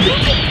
Go! Something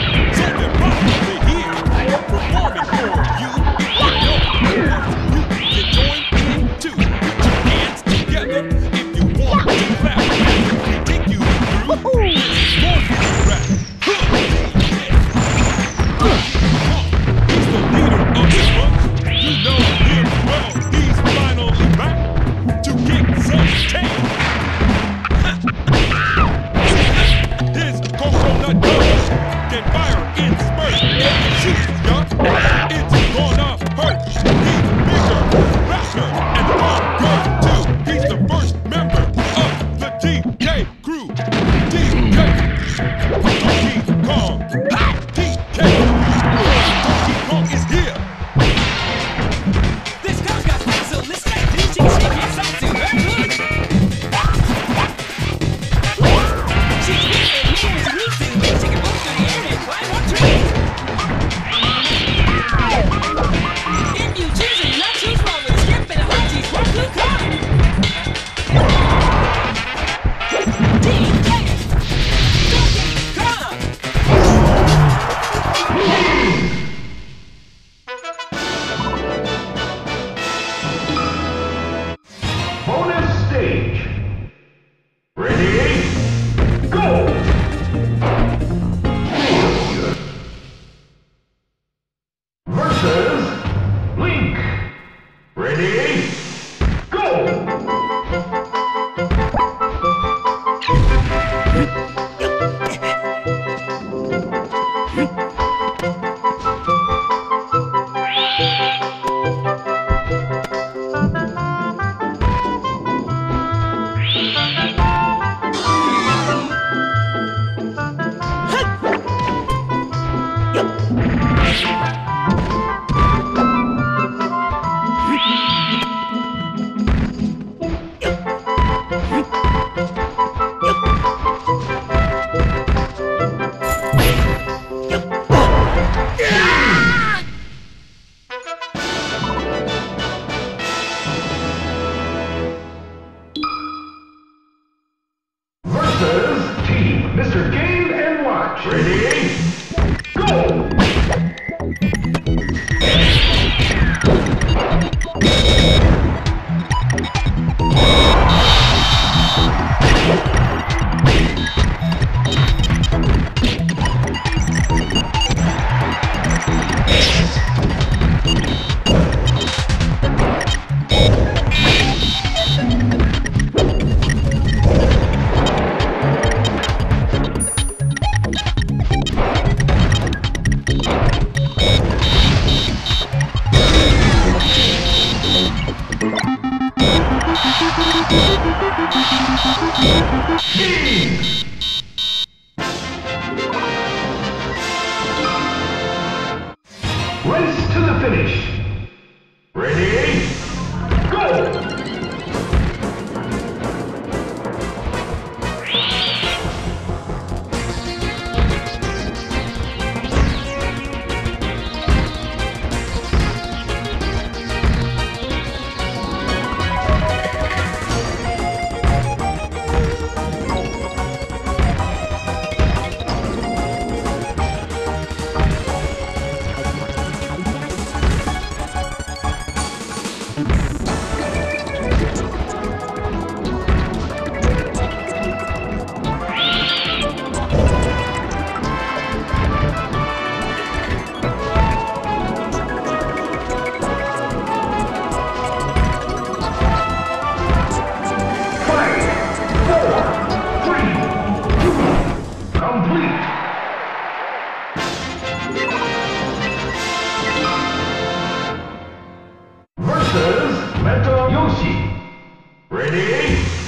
Ready?